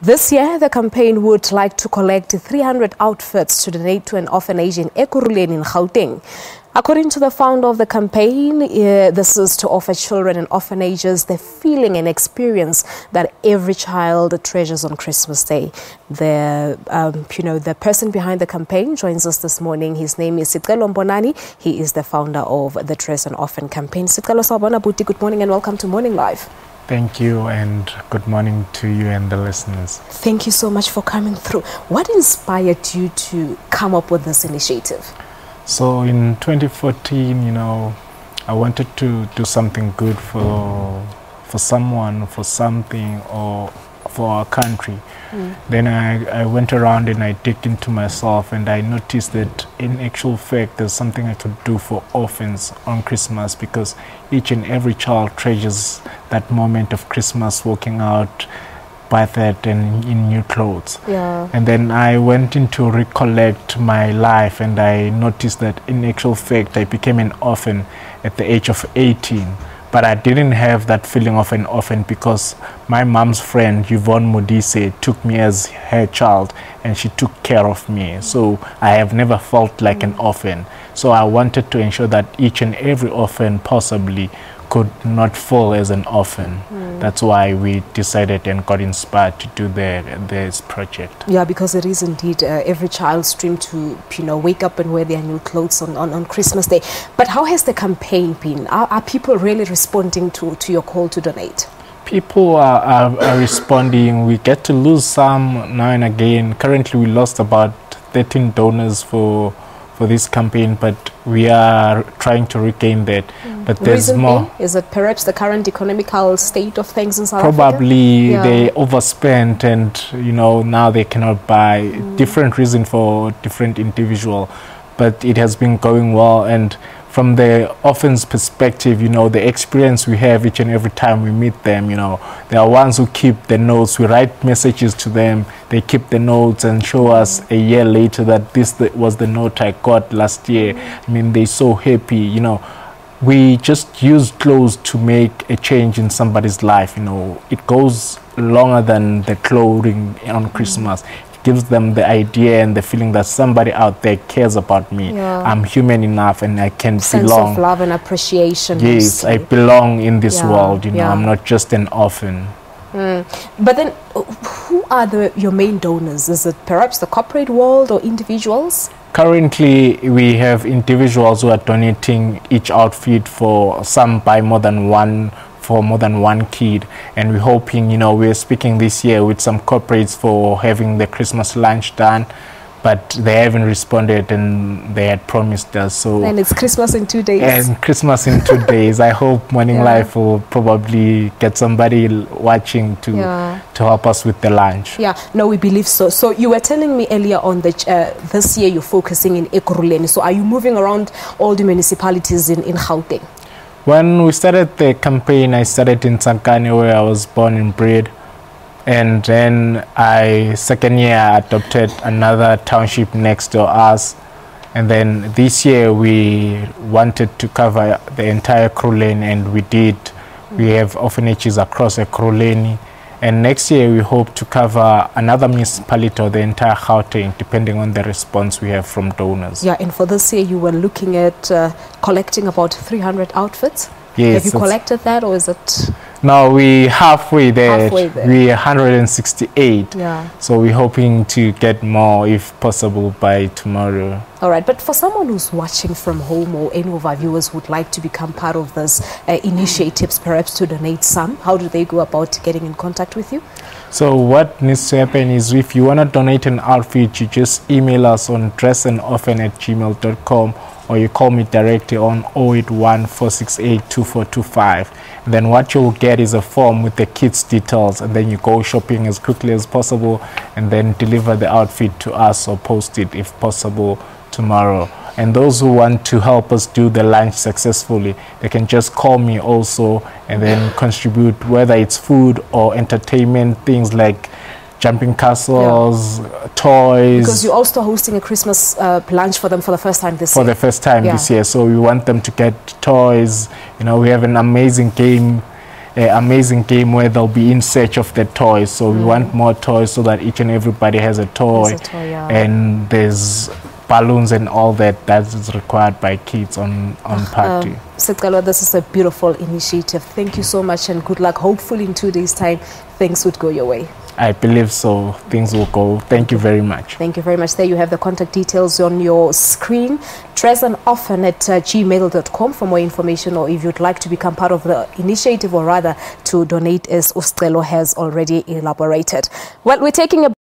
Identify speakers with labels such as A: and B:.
A: This year, the campaign would like to collect 300 outfits to donate to an orphanage in Ekurhuleni in Gauteng. According to the founder of the campaign, uh, this is to offer children in orphanages the feeling and experience that every child treasures on Christmas Day. The, um, you know, the person behind the campaign joins us this morning. His name is Sicelo Mbonani. He is the founder of the Dress An Orphan campaign. Sicelo Sabana Buti, good morning and welcome to Morning Live.
B: Thank you, and good morning to you and the listeners.
A: Thank you so much for coming through. What inspired you to come up with this initiative?
B: So, in 2014, you know, I wanted to do something good for for someone, for something, or for our country. Mm. Then I, I went around and I dig into myself and I noticed that in actual fact there's something I could do for orphans on Christmas because each and every child treasures that moment of Christmas walking out by that and in new clothes.
A: Yeah.
B: And then I went in to recollect my life and I noticed that in actual fact I became an orphan at the age of 18 but I didn't have that feeling of an orphan because my mom's friend Yvonne Modise took me as her child and she took care of me. So I have never felt like an orphan. So I wanted to ensure that each and every orphan possibly could not fall as an orphan. Mm. That's why we decided and got inspired to do the, this project.
A: Yeah, because it is indeed uh, every child's dream to you know wake up and wear their new clothes on, on, on Christmas Day. But how has the campaign been? Are, are people really responding to, to your call to donate?
B: People are, are, are responding. We get to lose some now and again. Currently, we lost about 13 donors for for this campaign, but we are trying to regain that. Mm. But there's
A: Reason
B: more.
A: Is it perhaps the current economical state of things in South Africa?
B: Probably yeah. they overspent, and you know now they cannot buy. Mm. Different reason for different individual, but it has been going well and from the orphans perspective, you know, the experience we have each and every time we meet them, you know, they are ones who keep the notes. We write messages to them. They keep the notes and show us a year later that this was the note I got last year. I mean, they're so happy, you know. We just use clothes to make a change in somebody's life, you know. It goes longer than the clothing on mm. Christmas gives them the idea and the feeling that somebody out there cares about me. Yeah. I'm human enough and I can
A: Sense
B: belong.
A: Sense of love and appreciation.
B: Yes, mostly. I belong in this yeah. world. You know, yeah. I'm not just an orphan.
A: Mm. But then, uh, who are the, your main donors? Is it perhaps the corporate world or individuals?
B: Currently, we have individuals who are donating each outfit for some buy more than one for more than one kid. And we're hoping you know we're speaking this year with some corporates for having the christmas lunch done but they haven't responded and they had promised us so.
A: And it's christmas in two days.
B: And christmas in two days. I hope morning yeah. Live will probably get somebody watching to yeah. to help us with the lunch.
A: Yeah. No we believe so. So you were telling me earlier on that uh, this year you're focusing in ekurhuleni. So are you moving around all the municipalities in in gauteng
B: when we started the campaign, I started in Tsakane where I was born and bred. And then I, second year, I adopted another township next to us. And then this year we wanted to cover the entire Ekurhuleni and we did. We have orphanages across the Ekurhuleni and next year, we hope to cover another municipality or the entire Gauteng, depending on the response we have from donors.
A: Yeah, and for this year, you were looking at uh, collecting about 300 outfits.
B: Yes.
A: Have you collected that, or is it?
B: No, we halfway there.
A: Halfway there.
B: We're 168.
A: Yeah.
B: So we're hoping to get more, if possible, by tomorrow.
A: All right, but for someone who's watching from home or any of our viewers would like to become part of this uh, initiatives, perhaps to donate some, how do they go about getting in contact with you?
B: So what needs to happen is if you want to donate an outfit, you just email us on dressandorphan at gmail.com or you call me directly on 081 And then what you'll get is a form with the kit's details and then you go shopping as quickly as possible and then deliver the outfit to us or post it if possible tomorrow. And those who want to help us do the lunch successfully, they can just call me also and then contribute, whether it's food or entertainment, things like jumping castles, yeah. toys.
A: Because you're also hosting a Christmas uh, lunch for them for the first time this
B: for
A: year.
B: For the first time yeah. this year. So we want them to get toys. You know, we have an amazing game a amazing game where they'll be in search of the toys. So we want more toys so that each and everybody has a toy,
A: Has a toy, yeah.
B: and there's balloons and all that that is required by kids on on party.
A: Um, this is a beautiful initiative. Thank you so much and good luck. Hopefully, in two days' time, things would go your way.
B: I believe so. Things will go. Thank you very much.
A: Thank you very much. There you have the contact details on your screen. Tresonorphan at uh, gmail.com for more information or if you'd like to become part of the initiative or rather to donate as Ustelo has already elaborated. Well, we're taking a